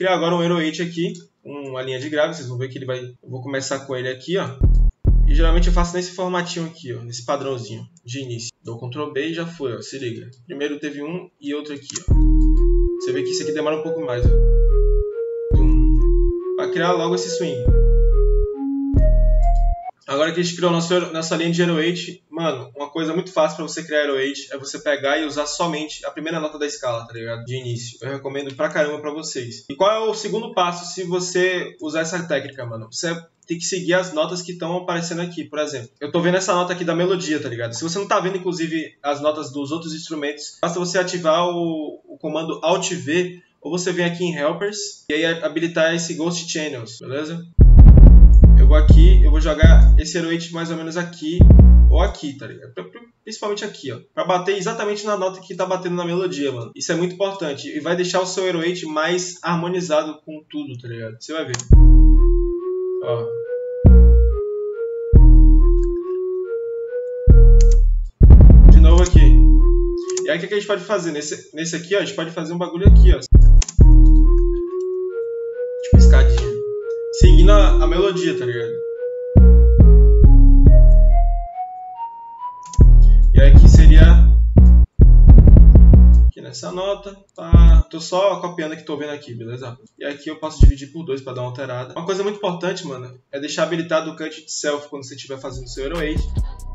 criar agora um Hero 8 aqui, uma linha de grave, vocês vão ver que ele vai... Eu vou começar com ele aqui, ó. E geralmente eu faço nesse formatinho aqui, ó, nesse padrãozinho de início. Dou Ctrl B e já foi, ó, se liga. Primeiro teve um e outro aqui, ó. Você vê que isso aqui demora um pouco mais, ó. Para criar logo esse swing. Agora que a gente criou nossa linha de Hero 8, mano, uma coisa muito fácil para você criar Hero 8 é você pegar e usar somente a primeira nota da escala, tá ligado? De início. Eu recomendo pra caramba pra vocês. E qual é o segundo passo se você usar essa técnica, mano? Você tem que seguir as notas que estão aparecendo aqui. Por exemplo, eu tô vendo essa nota aqui da melodia, tá ligado? Se você não tá vendo, inclusive, as notas dos outros instrumentos, basta você ativar o, o comando Alt V ou você vem aqui em Helpers e aí habilitar esse Ghost Channels, beleza? Vou aqui, eu vou jogar esse heroite mais ou menos aqui ou aqui, tá ligado? Principalmente aqui, ó. Pra bater exatamente na nota que tá batendo na melodia, mano. Isso é muito importante. E vai deixar o seu heroite mais harmonizado com tudo, tá ligado? Você vai ver. Ó. De novo aqui. E aí o que a gente pode fazer? Nesse, nesse aqui, ó, a gente pode fazer um bagulho aqui, ó. Seguindo a, a melodia, tá ligado? E aqui seria aqui nessa nota, tá? Tô só copiando que tô vendo aqui, beleza? E aqui eu posso dividir por dois para dar uma alterada. Uma coisa muito importante, mano, é deixar habilitado o cut itself quando você estiver fazendo seu Hero 8